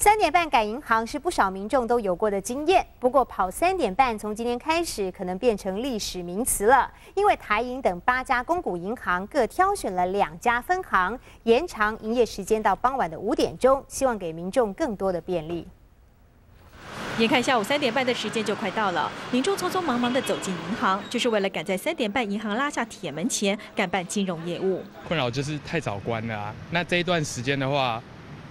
三点半改银行是不少民众都有过的经验，不过跑三点半从今天开始可能变成历史名词了，因为台银等八家公股银行各挑选了两家分行，延长营业时间到傍晚的五点钟，希望给民众更多的便利。眼看下午三点半的时间就快到了，民众匆匆忙忙地走进银行，就是为了赶在三点半银行拉下铁门前干办金融业务。困扰就是太早关了啊，那这一段时间的话，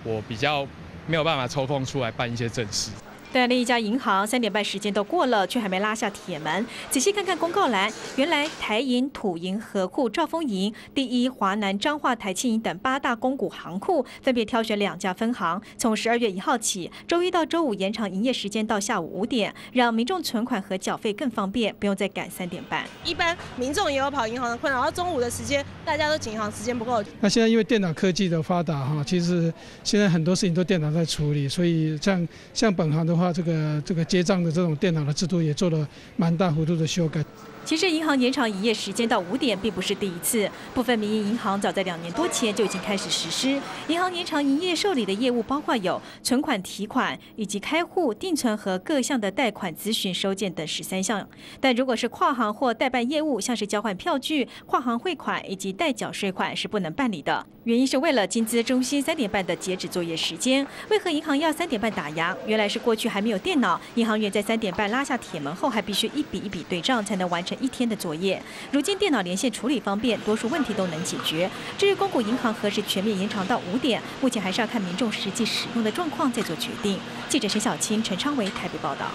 我比较。没有办法抽空出来办一些正事。但另一家银行三点半时间都过了，却还没拉下铁门。仔细看看公告栏，原来台银、土银、和库、兆丰银、第一、华南、彰化、台庆银等八大公股行库，分别挑选两家分行，从十二月一号起，周一到周五延长营业时间到下午五点，让民众存款和缴费更方便，不用再赶三点半。一般民众也有跑银行的困扰，到中午的时间大家都银行，时间不够。那现在因为电脑科技的发达哈，其实现在很多事情都电脑在处理，所以像像本行的话，这个这个结账的这种电脑的制度也做了蛮大幅度的修改。其实银行延长营业时间到五点并不是第一次，部分民营银行早在两年多前就已经开始实施。银行延长营业受理的业务包括有存款提款以及开户、定存和各项的贷款咨询、收件等十三项。但如果是跨行或代办业务，像是交换票据、跨行汇款以及代缴税款是不能办理的。原因是为了金资中心三点半的截止作业时间。为何银行要三点半打烊？原来是过去还没有电脑，银行员在三点半拉下铁门后，还必须一笔一笔对账才能完成。一天的作业，如今电脑连线处理方便，多数问题都能解决。至于公股银行何时全面延长到五点，目前还是要看民众实际使用的状况再做决定。记者陈小青、陈昌伟台北报道。